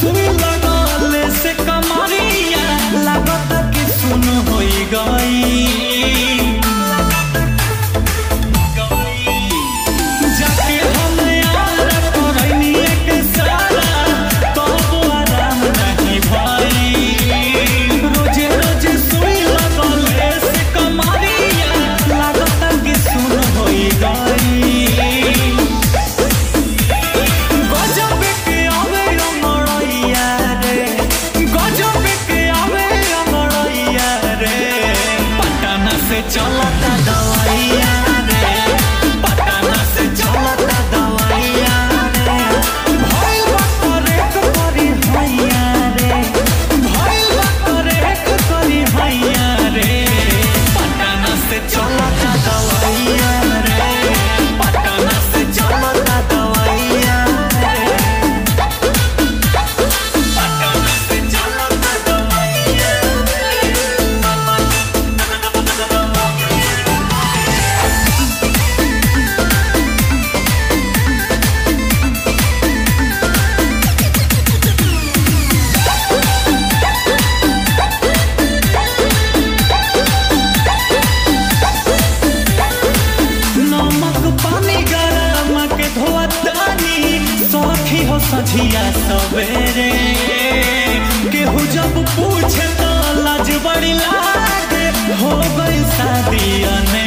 真的。मझिया सवेरे। केहू जब पूछे तो लाज बड़ी लागे। हो गई शादी अने